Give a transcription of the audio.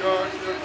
George.